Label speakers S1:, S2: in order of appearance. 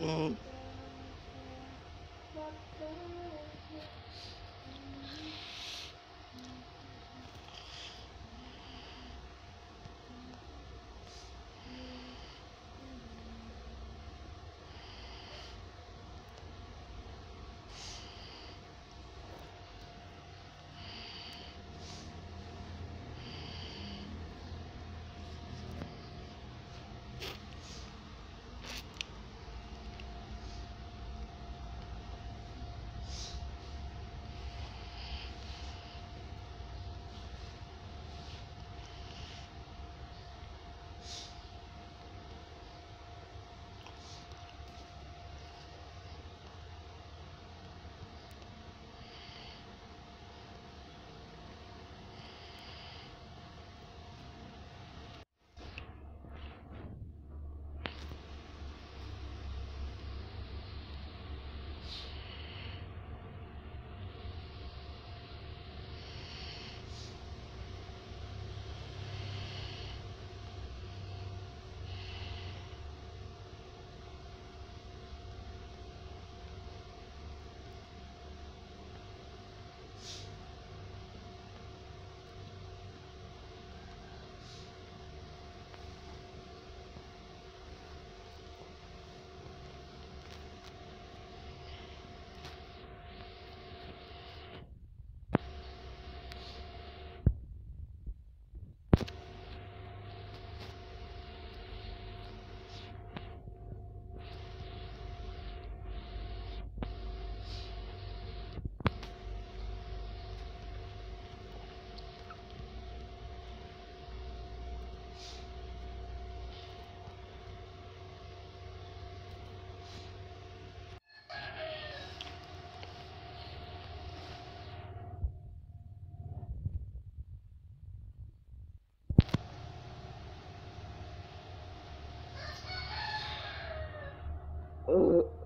S1: Mm. Ugh.